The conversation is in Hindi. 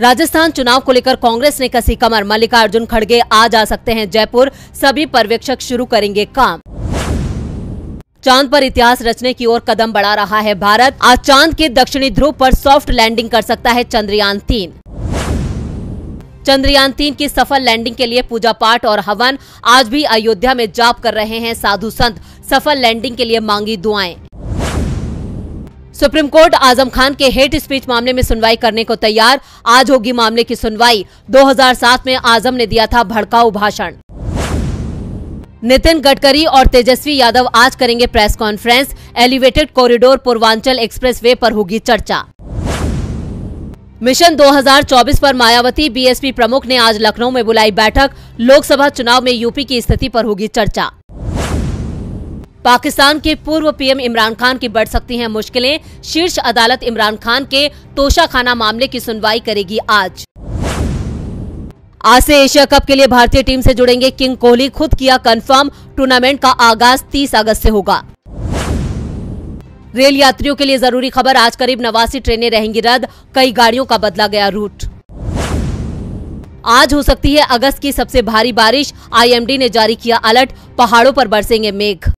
राजस्थान चुनाव को लेकर कांग्रेस ने कसी कमर। मल्लिकार्जुन खड़गे आज आ सकते हैं जयपुर। सभी पर्यवेक्षक शुरू करेंगे काम। चाँद पर इतिहास रचने की ओर कदम बढ़ा रहा है भारत। आज चाँद के दक्षिणी ध्रुव पर सॉफ्ट लैंडिंग कर सकता है चंद्रयान तीन। चंद्रयान तीन की सफल लैंडिंग के लिए पूजा पाठ और हवन। आज भी अयोध्या में जाप कर रहे हैं साधु संत। सफल लैंडिंग के लिए मांगी दुआएँ। सुप्रीम कोर्ट आज़म खान के हेट स्पीच मामले में सुनवाई करने को तैयार। आज होगी मामले की सुनवाई। 2007 में आज़म ने दिया था भड़काऊ भाषण। नितिन गडकरी और तेजस्वी यादव आज करेंगे press conference. Elevated corridor Purvanchal expressway पर होगी चर्चा। मिशन 2024 पर मायावती बीएसपी प्रमुख ने आज लखनऊ में बुलाई बैठक। लोकसभा चुनाव में यूपी की स्थिति पर होगी चर्चा। पाकिस्तान के पूर्व पीएम इमरान खान की बढ़ सकती हैं मुश्किलें। शीर्ष अदालत इमरान खान के तोशाखाना मामले की सुनवाई करेगी आज। आज से एशिया कप के लिए भारतीय टीम से जुड़ेंगे किंग कोहली। खुद किया कंफर्म, टूर्नामेंट का आगाज़ 30 अगस्त से होगा। रेल यात्रियों के लिए ज़रूरी खबर, आज करीब नवासी ट्रेनें रहेंगी रद्द, कई गाड़ियों का बदला गया रूट। आज हो सकती है अगस्त की सबसे भारी बारिश, आईएमडी ने जारी किया अलर्ट, पहाड़ों पर बरसेंगे मेघ।